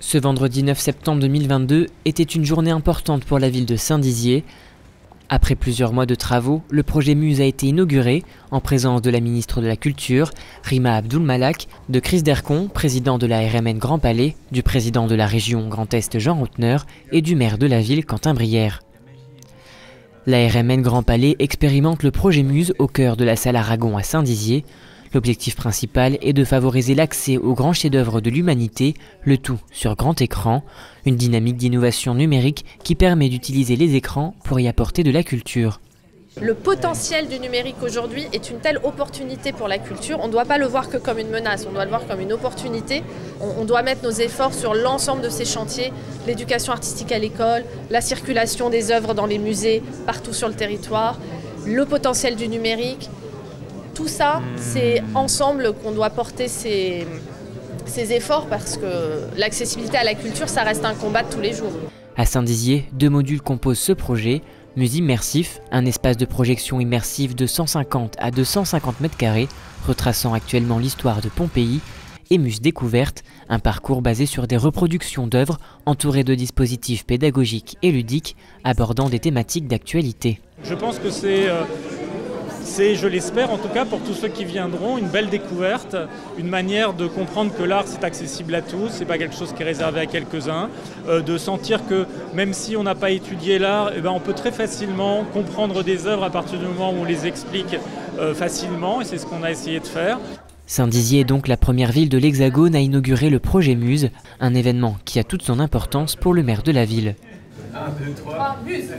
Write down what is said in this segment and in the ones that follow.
Ce vendredi 9 septembre 2022 était une journée importante pour la ville de Saint-Dizier. Après plusieurs mois de travaux, le projet Muse a été inauguré en présence de la ministre de la Culture, Rima Abdul Malak, de Chris Dercon, président de la RMN Grand Palais, du président de la région Grand Est Jean Routner et du maire de la ville Quentin Brière. La RMN Grand Palais expérimente le projet Muse au cœur de la salle Aragon à Saint-Dizier. L'objectif principal est de favoriser l'accès aux grands chefs-d'œuvre de l'humanité, le tout sur grand écran, une dynamique d'innovation numérique qui permet d'utiliser les écrans pour y apporter de la culture. Le potentiel du numérique aujourd'hui est une telle opportunité pour la culture. On ne doit pas le voir que comme une menace, on doit le voir comme une opportunité. On, doit mettre nos efforts sur l'ensemble de ces chantiers, l'éducation artistique à l'école, la circulation des œuvres dans les musées partout sur le territoire, le potentiel du numérique, tout ça, c'est ensemble qu'on doit porter ces, efforts parce que l'accessibilité à la culture, ça reste un combat de tous les jours. À Saint-Dizier, deux modules composent ce projet. Muse Immersif, un espace de projection immersive de 150 à 250 mètres carrés, retraçant actuellement l'histoire de Pompéi, et Muse Découverte, un parcours basé sur des reproductions d'œuvres entourées de dispositifs pédagogiques et ludiques abordant des thématiques d'actualité. Je pense que c'est euh, c'est, je l'espère en tout cas pour tous ceux qui viendront, une belle découverte, une manière de comprendre que l'art c'est accessible à tous, c'est pas quelque chose qui est réservé à quelques-uns, euh, de sentir que même si on n'a pas étudié l'art, eh ben, on peut très facilement comprendre des œuvres à partir du moment où on les explique euh, facilement, et c'est ce qu'on a essayé de faire. Saint-Dizier est donc la première ville de l'Hexagone à inaugurer le projet Muse, un événement qui a toute son importance pour le maire de la ville. 1, 2, 3, Muse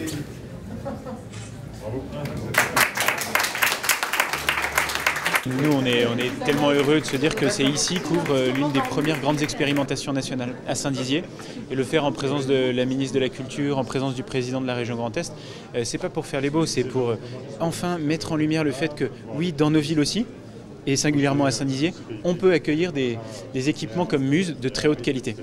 Nous, on est, tellement heureux de se dire que c'est ici qu'ouvre euh, l'une des premières grandes expérimentations nationales à Saint-Dizier. Et le faire en présence de la ministre de la Culture, en présence du président de la région Grand Est, euh, c'est pas pour faire les beaux, c'est pour euh, enfin mettre en lumière le fait que, oui, dans nos villes aussi, et singulièrement à Saint-Dizier, on peut accueillir des, équipements comme Muse de très haute qualité.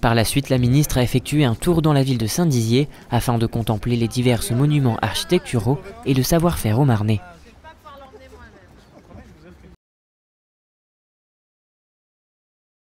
Par la suite, la ministre a effectué un tour dans la ville de Saint-Dizier afin de contempler les divers monuments architecturaux et le savoir-faire au Marnais.